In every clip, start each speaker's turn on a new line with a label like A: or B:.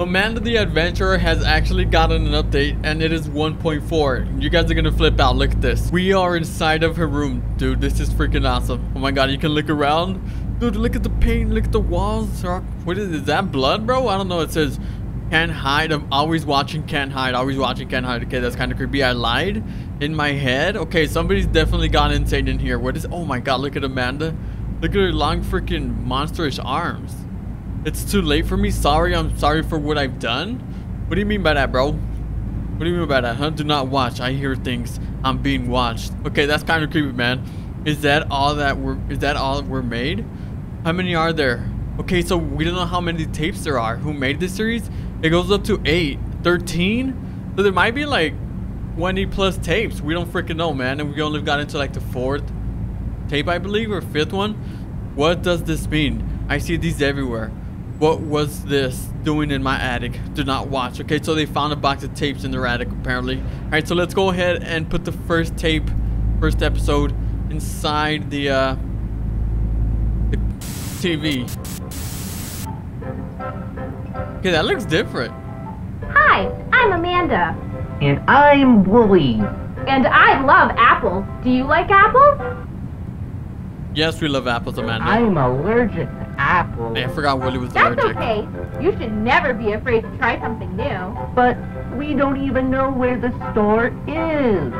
A: Amanda the Adventurer has actually gotten an update and it is 1.4. You guys are gonna flip out. Look at this. We are inside of her room. Dude, this is freaking awesome. Oh my god, you can look around. Dude, look at the paint. Look at the walls. What is, is that blood, bro? I don't know. It says can't hide. I'm always watching, can't hide. Always watching, can't hide. Okay, that's kind of creepy. I lied in my head. Okay, somebody's definitely gone insane in here. What is... Oh my god, look at Amanda. Look at her long freaking monsterish arms. It's too late for me. Sorry, I'm sorry for what I've done. What do you mean by that, bro? What do you mean by that, huh? Do not watch. I hear things. I'm being watched. Okay, that's kind of creepy, man. Is that all that we're, is that all we're made? How many are there? Okay, so we don't know how many tapes there are. Who made this series? It goes up to 8. 13? So there might be like 20 plus tapes. We don't freaking know, man. And we only got into like the fourth tape, I believe, or fifth one. What does this mean? I see these everywhere. What was this doing in my attic? Do not watch. Okay, so they found a box of tapes in their attic, apparently. All right, so let's go ahead and put the first tape, first episode, inside the, uh, the TV. Okay, that looks different.
B: Hi, I'm Amanda.
C: And I'm Wooly.
B: And I love apples. Do you like apples?
A: Yes, we love apples, Amanda.
C: I'm allergic apple.
A: I forgot Willie was
B: That's
A: allergic.
B: okay. You should never be afraid to try something new.
C: But we don't even know where the store is.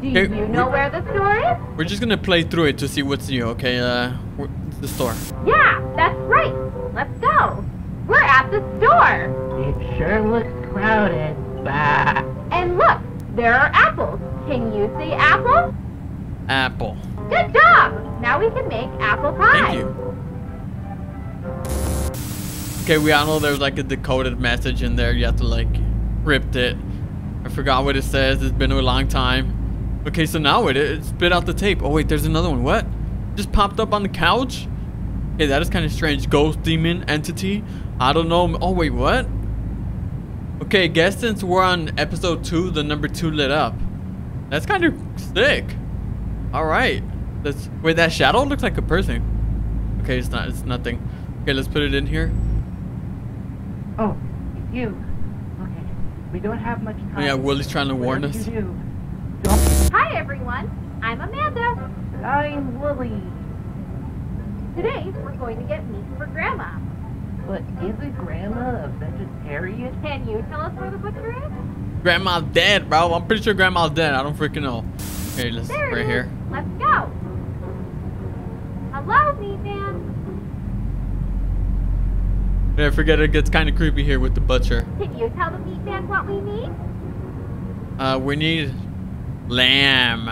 B: Do
A: Hey,
B: you know where the store is?
A: We're just gonna play through it to see what's new, okay? Uh, the store.
B: Yeah, that's right. Let's go. We're at the store.
C: It sure looks crowded. Bah.
B: And look, there are apples. Can you see apples?
A: Apple.
B: Good job. Now we can make apple pie.
A: Thank you. Okay, we all know there's like a decoded message in there. You have to like ripped it. I forgot what it says. It's been a long time. Okay, so now it, it spit out the tape. Oh wait, there's another one. What? Just popped up on the couch? Okay, that is kind of strange. Ghost demon entity. I don't know. Oh wait, what? Okay, guess since we're on episode two, the number two lit up. That's kind of sick. All right. That's wait. That shadow looks like a person. Okay, it's not. It's nothing. Okay, let's put it in here.
C: Oh, it's you. Okay. We don't have much time.
A: Yeah, Willie's trying to warn us.
C: You do, don't.
B: Hi, everyone. I'm Amanda.
C: I'm Wooly.
B: Today, we're going to get meat for Grandma.
C: But isn't Grandma a vegetarian?
B: Can you tell us where the butcher is?
A: Grandma's dead, bro. I'm pretty sure Grandma's dead. I don't freaking know. Okay, let's
B: There
A: right
B: is.
A: here.
B: Let's go. Hello, meat man.
A: Yeah, I forget it gets kind of creepy here with the butcher.
B: Can you tell the meat man what we need?
A: Uh, we need lamb.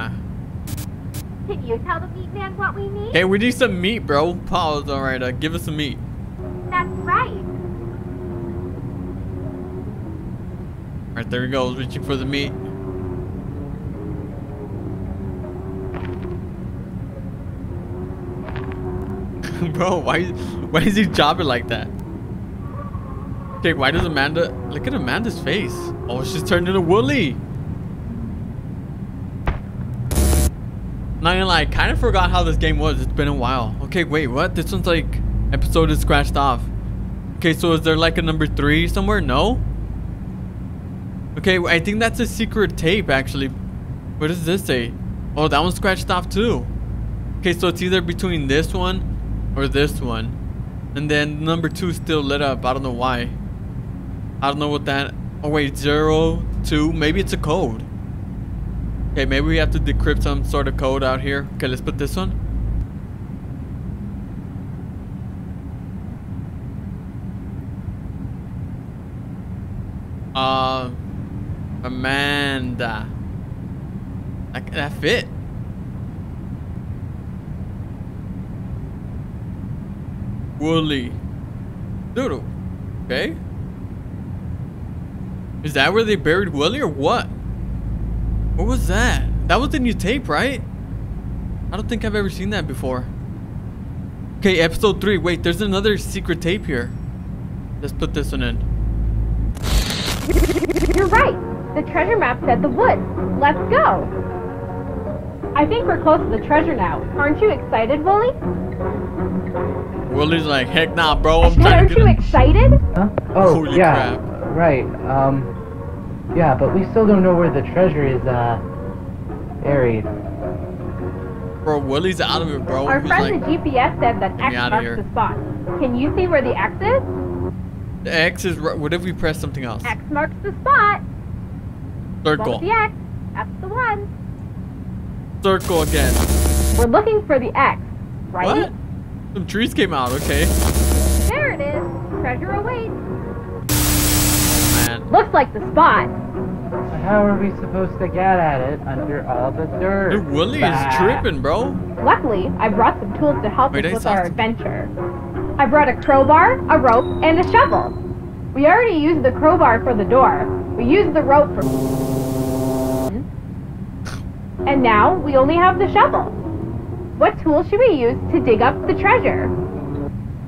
B: Can you tell the meat man what we need?
A: Hey, we need some meat, bro. Pause. All right, uh, give us some meat.
B: That's right.
A: All right, there he goes, reaching for the meat. bro, why, why is he chopping like that? Okay, why does Amanda look at Amanda's face? Oh, she's turned into Wooly. Not gonna lie, I kind of forgot how this game was. It's been a while. Okay, wait, what? This one's like episode is scratched off. Okay, so is there like a number three somewhere? No. Okay, I think that's a secret tape actually. What does this say? Oh, that one's scratched off too. Okay, so it's either between this one or this one. And then number two still lit up. I don't know why. I don't know what that. Oh wait, zero two. Maybe it's a code. Okay, maybe we have to decrypt some sort of code out here. Okay, let's put this one. Uh, Amanda. That, that fit. Wooly. Doodle. Okay. Is that where they buried Willie or what? What was that? That was the new tape, right? I don't think I've ever seen that before. Okay, episode 3. Wait, there's another secret tape here. Let's put this one in.
B: You're right. The treasure map said the woods. Let's go. I think we're close to the treasure now. Aren't you excited, Wooly?
A: Wooly's like, heck nah, bro. I'm trying
B: Aren't
A: to get
B: you
A: in.
B: excited?
C: Huh? Oh,
A: Holy
C: yeah.
A: crap.
C: Right. Um. Yeah, but we still don't know where the treasure is. Uh, buried.
A: Bro, Willie's out of it, bro.
B: Our
A: He's
B: friend
A: like,
B: the GPS said that X marks the spot. Can you see where the X is?
A: the X is, ri- what if we press something else?
B: X marks the spot.
A: Circle.
B: The X? That's the one.
A: Circle again.
B: We're looking for the X, right?
A: What? Some trees came out, okay.
B: There it is. Treasure awaits.
A: Man.
B: Looks like the spot.
C: How are we supposed to get at it under all the dirt?
A: Dude, Wooly is
C: Bah.
A: tripping, bro.
B: Luckily, I brought some tools to help
A: Wait,
B: us with our adventure. I brought a crowbar, a rope, and a shovel. We already used the crowbar for the door. We used the rope for. And now we only have the shovel. What tool should we use to dig up the treasure?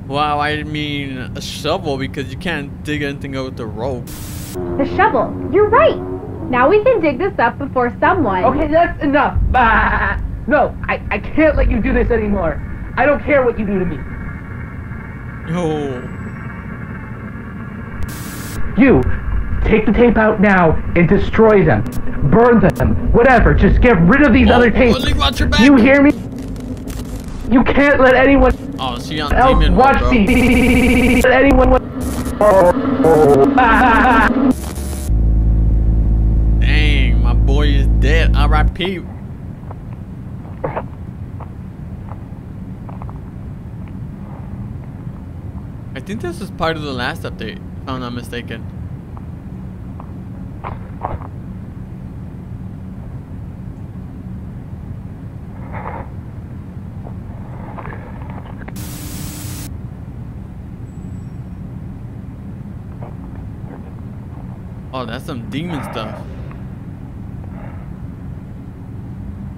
A: Wow, I mean a shovel because you can't dig anything out with the rope.
B: The shovel. You're right. Now we can dig this up before someone.
C: Okay, that's enough. Bah! No, I, I can't let you do this anymore. I don't care what you do to me.
A: Yo.
C: You, take the tape out now and destroy them. Burn them. Whatever. Just get rid of these
A: Oh,
C: other tapes.
A: Watch your back.
C: You hear me? You can't let anyone
A: Oh, she on
C: else
A: demon mode,
C: watch
A: bro.
C: these. Anyone.
A: Dang, my boy is dead. R.I.P. I think this is part of the last update, if I'm not mistaken. Oh, that's some demon stuff.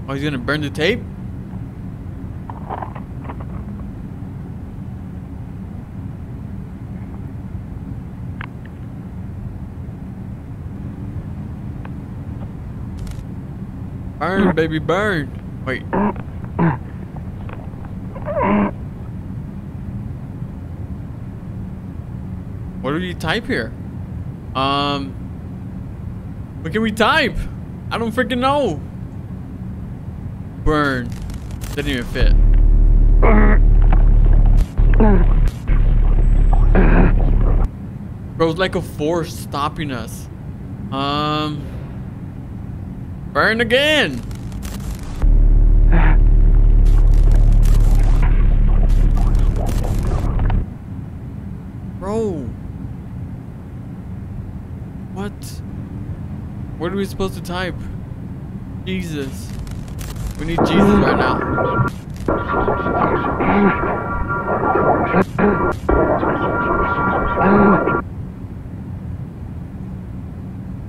A: Oh, he's gonna burn the tape? Burn, baby, burn. Wait. What do you type here? Um. What can we type? I don't freaking know. Burn. Didn't even fit. Bro, it's like a force stopping us. Um. Burn again. Bro. What? What are we supposed to type? Jesus. We need Jesus right now.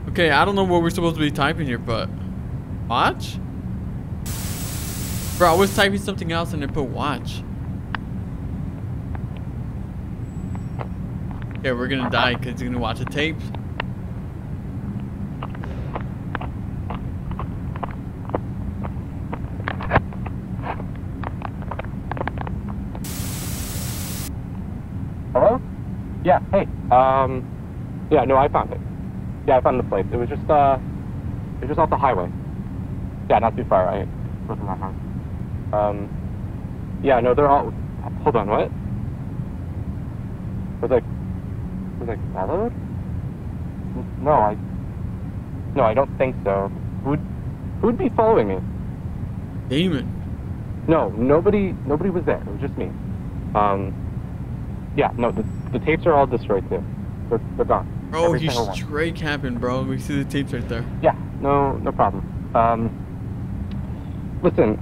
A: Okay, I don't know what we're supposed to be typing here, but watch? Bro, I was typing something else and I put watch. Okay, we're gonna die because he's gonna watch a tape.
D: Yeah, hey. Um, yeah, no, I found it. Yeah, I found the place. It was just, uh, it was just off the highway. Yeah, not too far. I wasn't that hard. Um, yeah, no, they're all. Hold on, what? Was I, was I followed? No, I. No, I don't think so. Who'd, who'd be following me?
A: Demon.
D: No, nobody, nobody was there. It was just me. Um, yeah, no, the, the tapes are all destroyed too. They're, they're gone.
A: Bro,
D: Every one.
A: straight capping, bro. We see the tapes right there.
D: Yeah, no, no problem. Um, listen,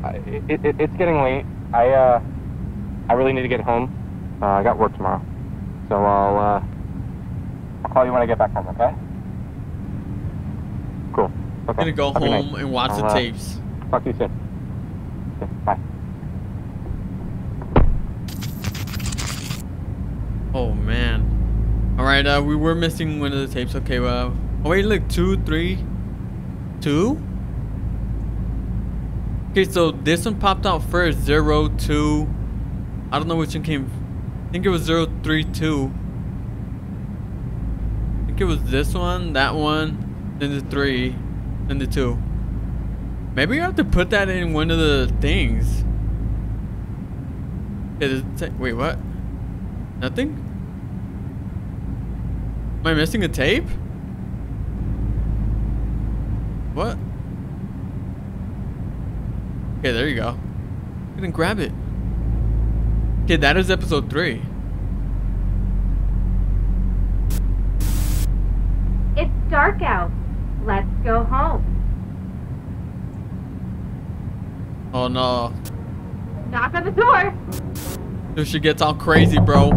D: it, it, it's getting late. I, uh, I really need to get home. Uh, I got work tomorrow, so I'll, uh, I'll call you when I get back home. Okay? Cool. Okay.
A: I'm gonna go
D: Have a night.
A: home and watch the
D: I'll, uh,
A: tapes.
D: Talk to you soon. Okay, bye.
A: Oh man. All right, uh, we were missing one of the tapes. Okay, well, oh wait, look, two, three, two. Okay, so this one popped out first. Zero two. I don't know which one came. I think it was zero three two. I think it was this one, that one, then the three, then the two. Maybe you have to put that in one of the things. Wait, what? Nothing? Am I missing a tape? What? Okay, there you go. I'm gonna grab it. Okay, that is episode three.
B: It's dark out. Let's go home.
A: Oh no.
B: Knock on the door.
A: Dude, she gets all crazy, bro.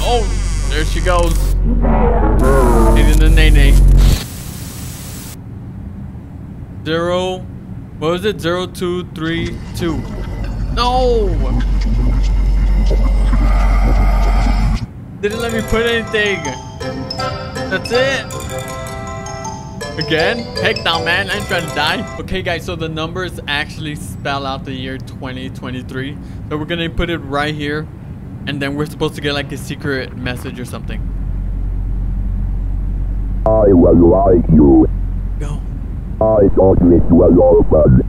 A: Oh, there she goes. Needing the nay nay. Zero. What was it? Zero, two, three, two. No! Didn't let me put anything. That's it. Again? Heck no, man. I'm trying to die. Okay, guys, so the numbers actually spell out the year 2023. So we're gonna put it right here. And then we're supposed to get like a secret message or something.
E: I was like you.
A: Go.
E: I thought this was all fun.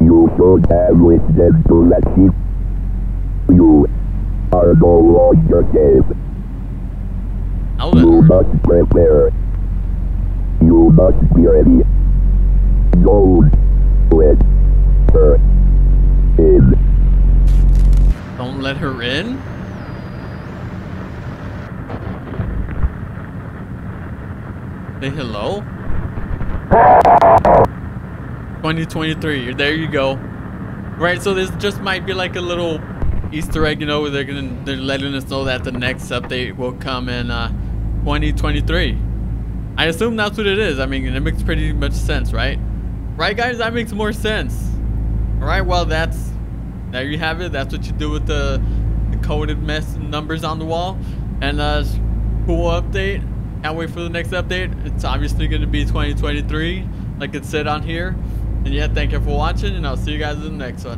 E: You should have listened to shit. You are no longer safe. You must prepare. You must be ready. Don't let her in.
A: Don't let her in? Say hello? 2023, there you go. Right, so this just might be like a little Easter egg, you know, where they're gonna they're letting us know that the next update will come in uh 2023. I assume that's what it is. I mean, it makes pretty much sense, right? Right, guys? That makes more sense. All right, well, that's there you have it. That's what you do with the, the coded mess numbers on the wall. And uh, cool update. Can't wait for the next update. It's obviously going to be 2023, like it said on here. And yeah, thank you for watching, and I'll see you guys in the next one.